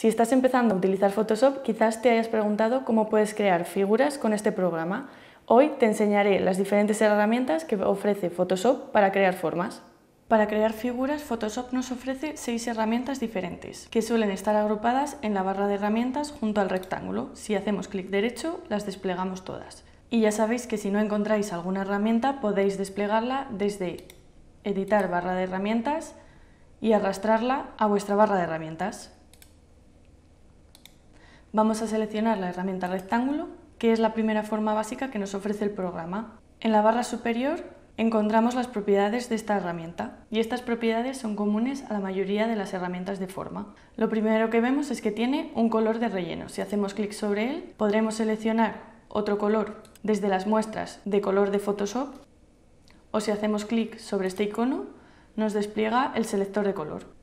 Si estás empezando a utilizar Photoshop, quizás te hayas preguntado cómo puedes crear figuras con este programa. Hoy te enseñaré las diferentes herramientas que ofrece Photoshop para crear formas. Para crear figuras, Photoshop nos ofrece seis herramientas diferentes, que suelen estar agrupadas en la barra de herramientas junto al rectángulo. Si hacemos clic derecho, las desplegamos todas. Y ya sabéis que si no encontráis alguna herramienta, podéis desplegarla desde Editar barra de herramientas y arrastrarla a vuestra barra de herramientas. Vamos a seleccionar la herramienta rectángulo, que es la primera forma básica que nos ofrece el programa. En la barra superior encontramos las propiedades de esta herramienta y estas propiedades son comunes a la mayoría de las herramientas de forma. Lo primero que vemos es que tiene un color de relleno. Si hacemos clic sobre él podremos seleccionar otro color desde las muestras de color de Photoshop o si hacemos clic sobre este icono nos despliega el selector de color.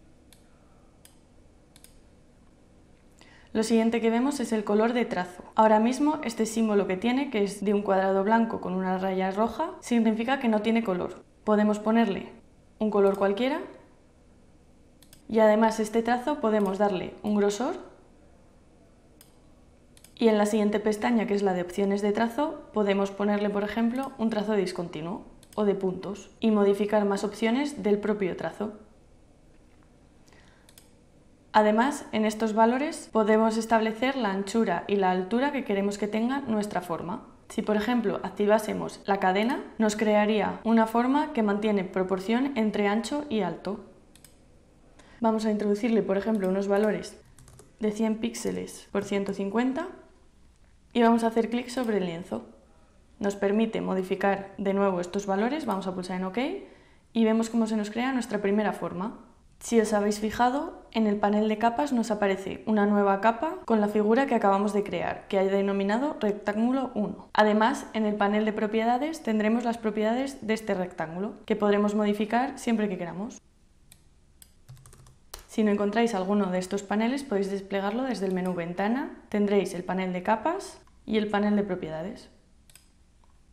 Lo siguiente que vemos es el color de trazo. Ahora mismo este símbolo que tiene, que es de un cuadrado blanco con una raya roja, significa que no tiene color. Podemos ponerle un color cualquiera y además este trazo podemos darle un grosor y en la siguiente pestaña, que es la de opciones de trazo, podemos ponerle, por ejemplo, un trazo discontinuo o de puntos y modificar más opciones del propio trazo. Además, en estos valores podemos establecer la anchura y la altura que queremos que tenga nuestra forma. Si por ejemplo activásemos la cadena, nos crearía una forma que mantiene proporción entre ancho y alto. Vamos a introducirle por ejemplo unos valores de 100 píxeles por 150 y vamos a hacer clic sobre el lienzo. Nos permite modificar de nuevo estos valores, vamos a pulsar en OK y vemos cómo se nos crea nuestra primera forma. Si os habéis fijado, en el panel de capas nos aparece una nueva capa con la figura que acabamos de crear, que hay denominado rectángulo 1. Además, en el panel de propiedades tendremos las propiedades de este rectángulo, que podremos modificar siempre que queramos. Si no encontráis alguno de estos paneles, podéis desplegarlo desde el menú Ventana, tendréis el panel de capas y el panel de propiedades.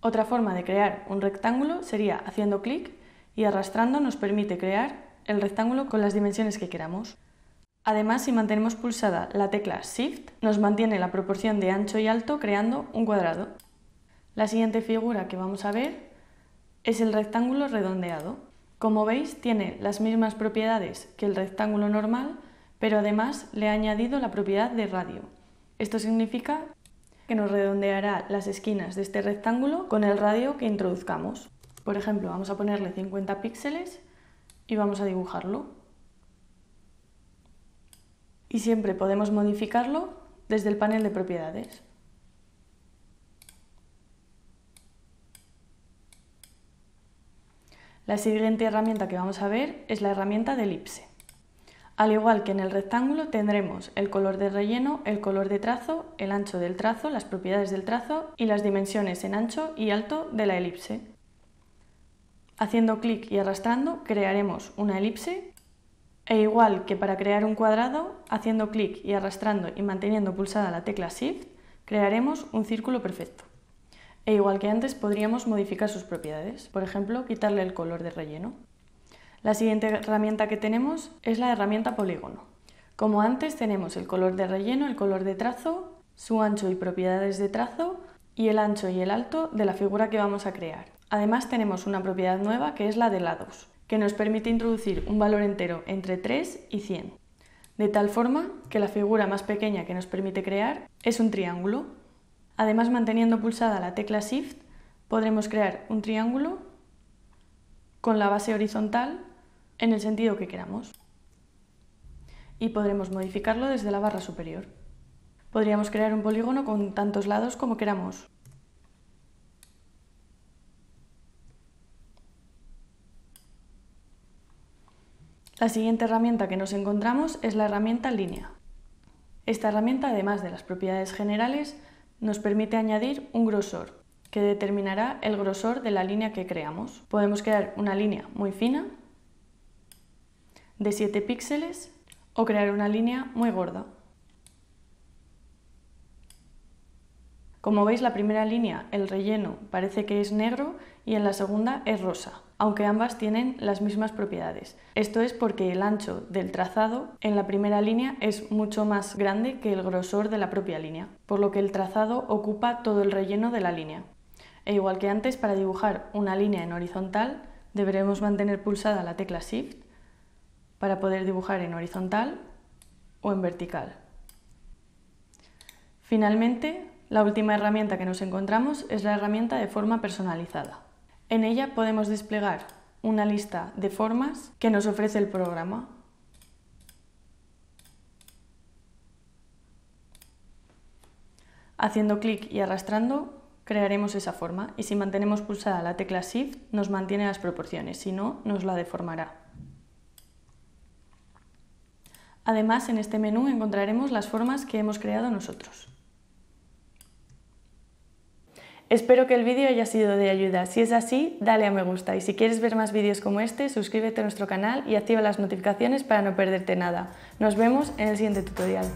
Otra forma de crear un rectángulo sería haciendo clic y arrastrando nos permite crear el rectángulo con las dimensiones que queramos. Además, si mantenemos pulsada la tecla Shift, nos mantiene la proporción de ancho y alto creando un cuadrado. La siguiente figura que vamos a ver es el rectángulo redondeado. Como veis, tiene las mismas propiedades que el rectángulo normal, pero además le ha añadido la propiedad de radio. Esto significa que nos redondeará las esquinas de este rectángulo con el radio que introduzcamos. Por ejemplo, vamos a ponerle 50 píxeles y vamos a dibujarlo. Y siempre podemos modificarlo desde el panel de propiedades. La siguiente herramienta que vamos a ver es la herramienta de elipse. Al igual que en el rectángulo tendremos el color de relleno, el color de trazo, el ancho del trazo, las propiedades del trazo y las dimensiones en ancho y alto de la elipse. Haciendo clic y arrastrando crearemos una elipse e igual que para crear un cuadrado, haciendo clic y arrastrando y manteniendo pulsada la tecla Shift, crearemos un círculo perfecto. E igual que antes podríamos modificar sus propiedades, por ejemplo, quitarle el color de relleno. La siguiente herramienta que tenemos es la herramienta polígono. Como antes tenemos el color de relleno, el color de trazo, su ancho y propiedades de trazo y el ancho y el alto de la figura que vamos a crear. Además tenemos una propiedad nueva que es la de lados, que nos permite introducir un valor entero entre 3 y 100, de tal forma que la figura más pequeña que nos permite crear es un triángulo. Además, manteniendo pulsada la tecla Shift, podremos crear un triángulo con la base horizontal en el sentido que queramos. Y podremos modificarlo desde la barra superior. Podríamos crear un polígono con tantos lados como queramos, La siguiente herramienta que nos encontramos es la herramienta línea. Esta herramienta, además de las propiedades generales, nos permite añadir un grosor, que determinará el grosor de la línea que creamos. Podemos crear una línea muy fina, de 7 píxeles, o crear una línea muy gorda. Como veis, la primera línea, el relleno, parece que es negro y en la segunda es rosa aunque ambas tienen las mismas propiedades. Esto es porque el ancho del trazado en la primera línea es mucho más grande que el grosor de la propia línea, por lo que el trazado ocupa todo el relleno de la línea. E igual que antes, para dibujar una línea en horizontal, deberemos mantener pulsada la tecla Shift para poder dibujar en horizontal o en vertical. Finalmente, la última herramienta que nos encontramos es la herramienta de forma personalizada. En ella podemos desplegar una lista de formas que nos ofrece el programa. Haciendo clic y arrastrando crearemos esa forma y si mantenemos pulsada la tecla Shift nos mantiene las proporciones, si no nos la deformará. Además, en este menú encontraremos las formas que hemos creado nosotros. Espero que el vídeo haya sido de ayuda. Si es así, dale a me gusta y si quieres ver más vídeos como este, suscríbete a nuestro canal y activa las notificaciones para no perderte nada. Nos vemos en el siguiente tutorial.